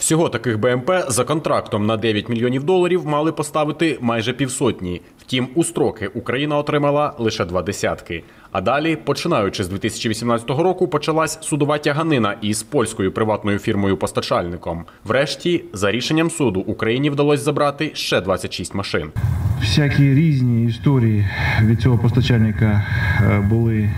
Всього таких БМП за контрактом на 9 мільйонів доларів мали поставити майже півсотні. Втім, у строки Україна отримала лише два десятки. А далі, починаючи з 2018 року, почалась судова тяганина із польською приватною фірмою-постачальником. Врешті, за рішенням суду, Україні вдалося забрати ще 26 машин. Всякі різні історії від цього постачальника е, були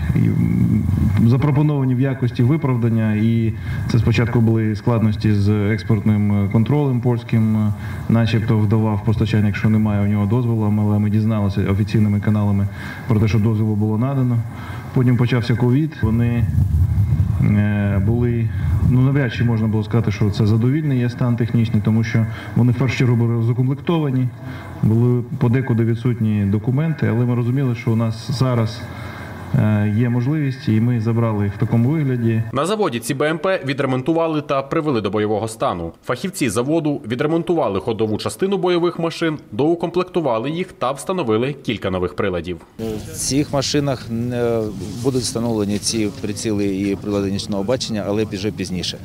запропоновані в якості виправдання, і це спочатку були складності з експортним контролем польським, начебто вдавав постачальник, що немає у нього дозволу, але ми дізналися офіційними каналами про те, що дозволу було надано. Потім почався ковід. Вони е, були ну навряд чи можна було сказати, що це задовільний є стан технічний, тому що вони в першу чергу були закомплектовані, були подекуди відсутні документи, але ми розуміли, що у нас зараз є можливість, і ми забрали їх в такому вигляді. На заводі ці БМП відремонтували та привели до бойового стану. Фахівці заводу відремонтували ходову частину бойових машин, доукомплектували їх та встановили кілька нових приладів. В цих машинах е, будуть встановлені ці приціли і прилади нічного бачення, але вже пізніше.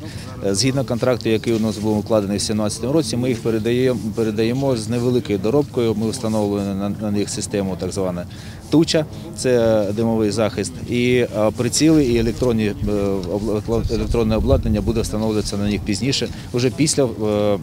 Е, Згідно контракту, який у нас був укладений в 2017 році, ми їх передаємо, передаємо з невеликою доробкою. Ми встановлюємо на, на них систему так звана туча, це димовий захист, і е, приціли і електронні, е, електронне обладнання буде встановлюватися на них пізніше, вже після е,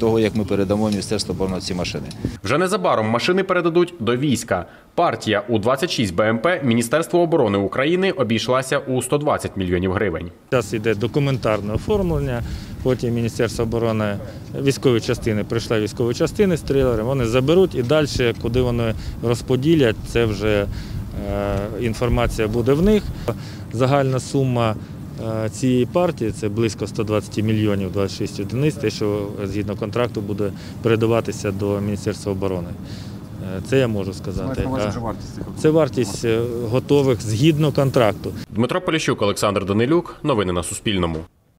того, як ми передамо Міністерству оборони ці машини. Вже незабаром машини передадуть до війська. Партія у 26 БМП Міністерство оборони України обійшлася у 120 мільйонів гривень. Зараз йде документарне оформлення. Потім Міністерство оборони військові частини прийшли військові частини з трейлером, вони заберуть і далі, куди вони розподілять, це вже інформація буде в них. Загальна сума е, цієї партії це близько 120 мільйонів 26 одиниць, те, що згідно контракту буде передаватися до Міністерства оборони. Е, Це я можу сказати. Це вартість е, готових згідно контракту. Дмитро Поліщук, Олександр Данилюк. Новини на Суспільному.